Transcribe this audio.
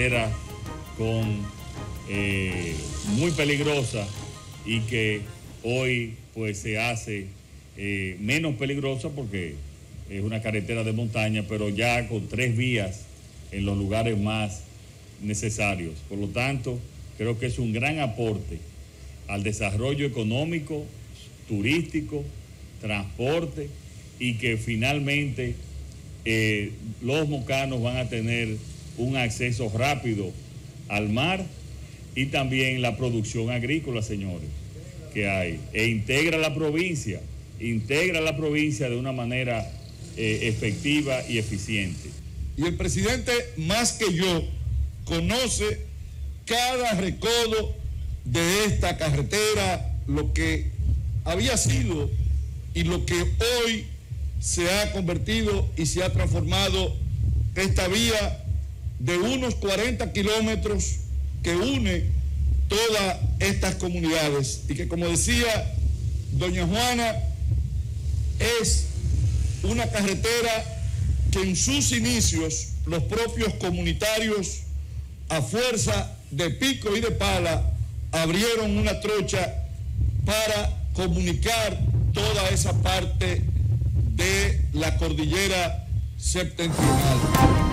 carretera con, eh, muy peligrosa y que hoy pues se hace eh, menos peligrosa porque es una carretera de montaña, pero ya con tres vías en los lugares más necesarios. Por lo tanto, creo que es un gran aporte al desarrollo económico, turístico, transporte y que finalmente eh, los mocanos van a tener un acceso rápido al mar y también la producción agrícola, señores, que hay. E integra la provincia, integra la provincia de una manera eh, efectiva y eficiente. Y el presidente, más que yo, conoce cada recodo de esta carretera, lo que había sido y lo que hoy se ha convertido y se ha transformado esta vía de unos 40 kilómetros que une todas estas comunidades y que como decía doña Juana es una carretera que en sus inicios los propios comunitarios a fuerza de pico y de pala abrieron una trocha para comunicar toda esa parte de la cordillera septentrional.